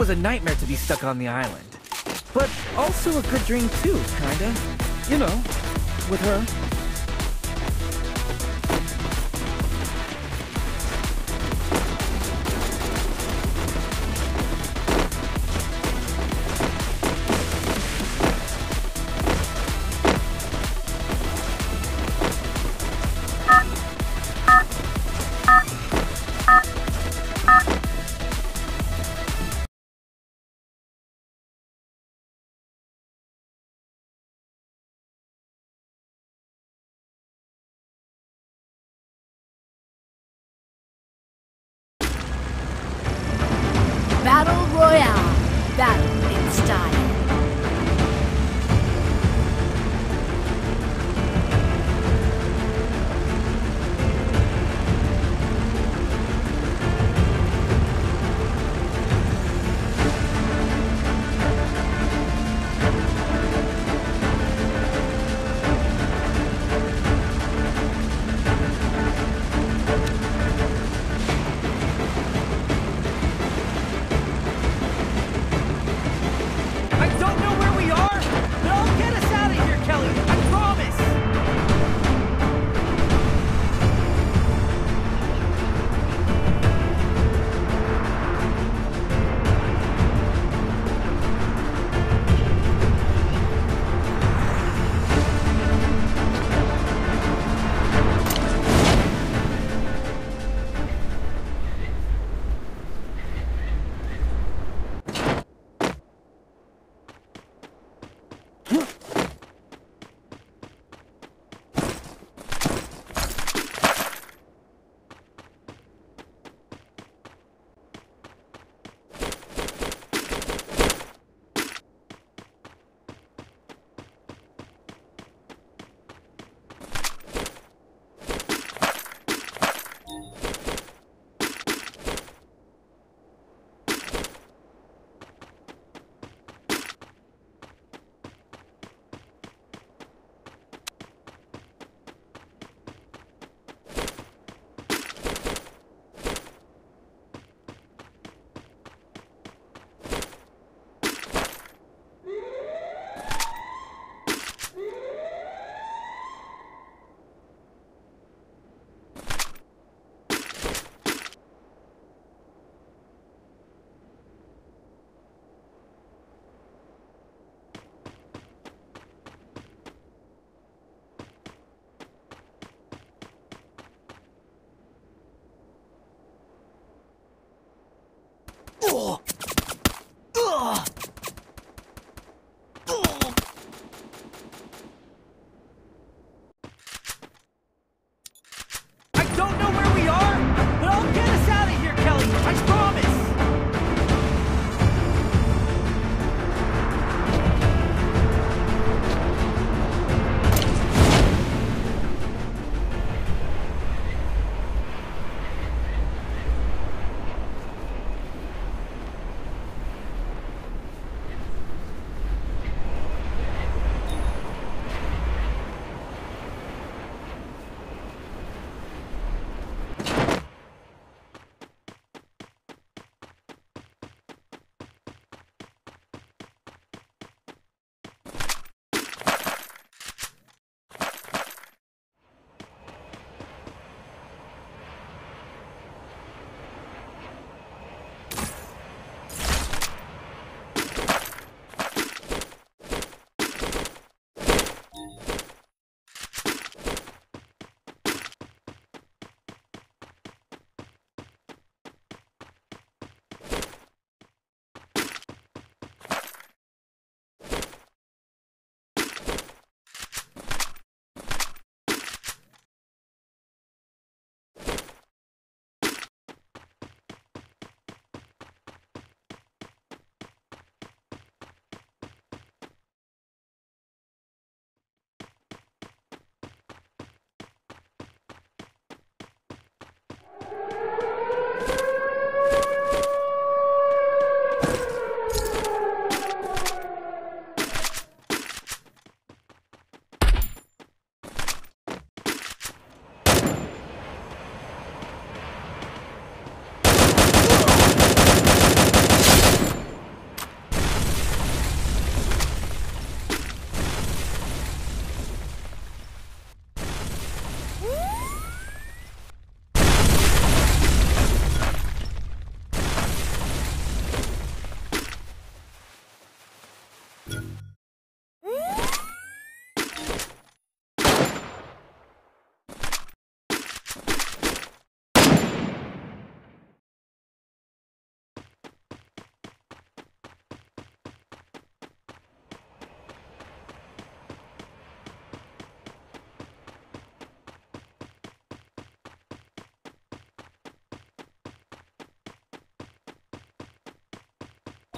was a nightmare to be stuck on the island. But also a good dream too, kinda. You know, with her. I